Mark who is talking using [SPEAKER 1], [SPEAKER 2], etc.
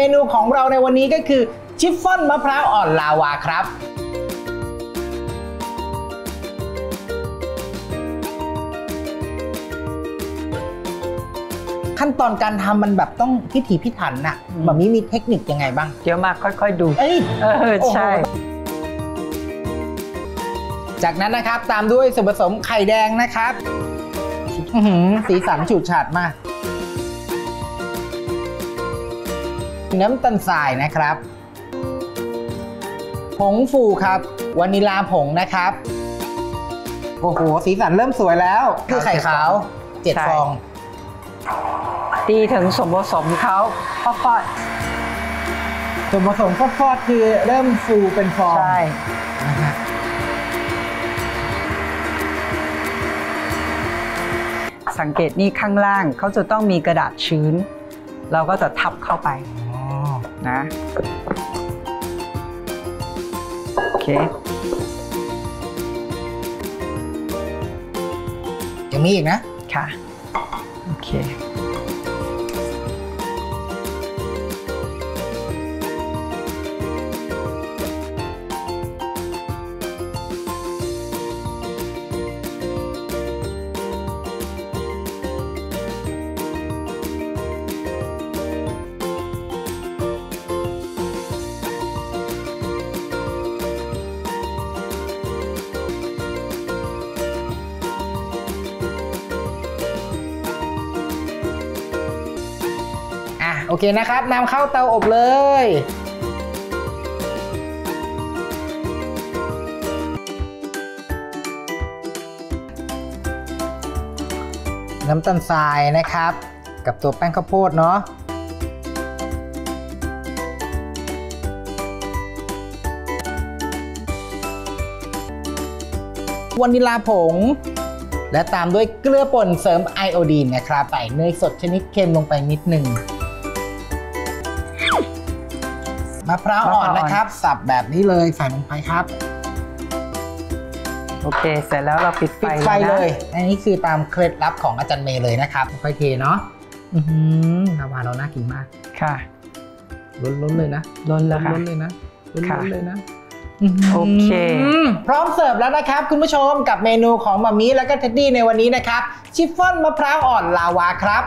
[SPEAKER 1] มนูของเราในวันนี้ก็คือชิฟฟ่อนมะพร้าวอ่อนลาวาครับขั้นตอนการทำมันแบบต้องพิถีพิถันน่ะ
[SPEAKER 2] อืม
[SPEAKER 1] แบบนี้มีเทคนิคยังไงบ้าง
[SPEAKER 2] เดี๋ยวมาค่อย ๆ ดู
[SPEAKER 1] เอ้ย
[SPEAKER 2] เออใช่
[SPEAKER 1] โอ้โหจากนั้นนะครับตามด้วยส่วนผสมไข่แดงนะครับอื้อหือสีสันฉูดฉาดมาก น้ำตาลทรายนะครับ ผงฟูครับวานิลาผงนะครับ โอ้โห สีสันเริ่มสวยแล้ว คือไข่ขาวเจ็ด
[SPEAKER 2] ใช่
[SPEAKER 1] ฟอง
[SPEAKER 2] ตีถึงสมผสมเขาก็
[SPEAKER 1] ส่วนผสมฟอดๆคือเริ่มฟูเป็นฟอง
[SPEAKER 2] ใช่
[SPEAKER 1] นะฮะ
[SPEAKER 2] สังเกตนี่ข้างล่างเขาจะต้องมีกระดาษชื้น เราก็จะทับเข้าไป
[SPEAKER 1] อ๋อ
[SPEAKER 2] นะ โอเค
[SPEAKER 1] ยังมีอีกนะ
[SPEAKER 2] ค่ะ โอเค
[SPEAKER 1] โอเคนะครับนำเข้าเตาอบเลยน้ำตาลทรายนะครับ กับตัวแป้งข้าวโพดเนาะวานิลาผง และตามด้วยเกลือป่นเสริมไอโอดีนนะครับใส่เนยสดชนิดเค็มลงไปนิดหนึ่ง มะพร้าวอ่อน
[SPEAKER 2] มะพร้าวอ่อน
[SPEAKER 1] นะครับ สับแบบนี้เลยใส่ลงไปครับ
[SPEAKER 2] โอเค เสร็จแล้วเราปิดไฟ
[SPEAKER 1] ปิดไฟ
[SPEAKER 2] แวนะ
[SPEAKER 1] เลย อันนี้คือตามเคล็ดลับของอาจารย์เมย์เลยนะครับค่อยเทเนาะอือหือลาวาเราน่ากินมาก
[SPEAKER 2] ค่ะ
[SPEAKER 1] ล้นๆเลยนะ
[SPEAKER 2] ล้นแล้วค่ะ
[SPEAKER 1] ล้นๆเลยนะล้นๆเลยนะค่ะ
[SPEAKER 2] โอเค
[SPEAKER 1] พร้อมเสิร์ฟแล้วนะครับ คุณผู้ชมกับเมนูของมามีแล้วก็เท็ดดี้ในวันนี้นะครับ ชิฟฟ่อนมะพร้าวอ่อนลาวาครับ